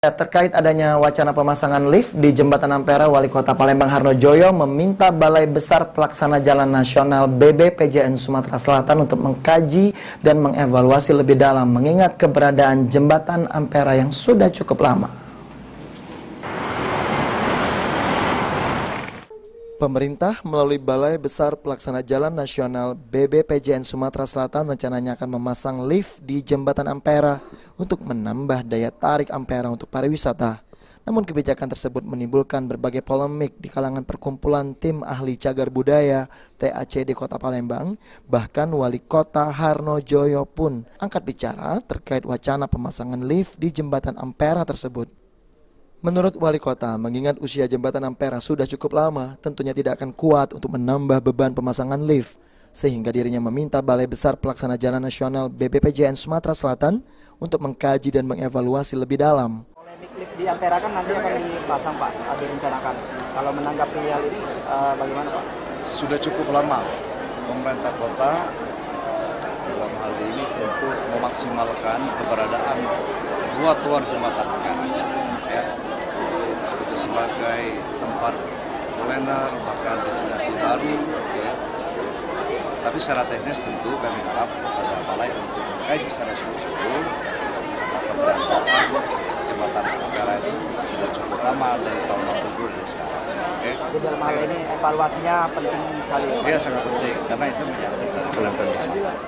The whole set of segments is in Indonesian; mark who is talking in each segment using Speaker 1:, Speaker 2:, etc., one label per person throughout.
Speaker 1: Ya, terkait adanya wacana pemasangan lift di Jembatan Ampera, Wali Kota Palembang Harno Joyo meminta Balai Besar Pelaksana Jalan Nasional BBPJN Sumatera Selatan untuk mengkaji dan mengevaluasi lebih dalam mengingat keberadaan Jembatan Ampera yang sudah cukup lama. Pemerintah melalui Balai Besar Pelaksana Jalan Nasional BBPJN Sumatera Selatan rencananya akan memasang lift di Jembatan Ampera untuk menambah daya tarik Ampera untuk pariwisata. Namun kebijakan tersebut menimbulkan berbagai polemik di kalangan perkumpulan tim ahli cagar budaya TAC di Kota Palembang. Bahkan Wali Kota Harno Joyo pun angkat bicara terkait wacana pemasangan lift di Jembatan Ampera tersebut. Menurut wali kota, mengingat usia jembatan Ampera sudah cukup lama, tentunya tidak akan kuat untuk menambah beban pemasangan lift. Sehingga dirinya meminta Balai Besar Pelaksana Jalan Nasional BBPJN Sumatera Selatan untuk mengkaji dan mengevaluasi lebih dalam.
Speaker 2: Polemik lift di Ampera kan nanti akan dipasang Pak, ada direncanakan. Kalau menanggapi hal ini uh, bagaimana Pak?
Speaker 3: Sudah cukup lama pemerintah kota dalam hal ini untuk memaksimalkan keberadaan dua tuar jembatan ya sebagai tempat kuliner bahkan destinasi baru. Tapi secara teknis tentu kami harap pada balai untuk mengkaji secara sungguh-sungguh jembatan Ampera itu sudah cukup lama dari tahun 60 dan sekarang.
Speaker 2: Okay. Jadi dalam hal ini evaluasinya penting sekali. Ya,
Speaker 3: iya sangat penting karena itu menjadi.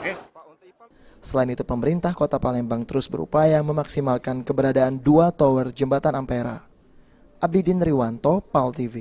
Speaker 3: Okay.
Speaker 1: Selain itu, pemerintah kota Palembang terus berupaya memaksimalkan keberadaan dua tower jembatan Ampera. Abidin Riwanto, PAL TV.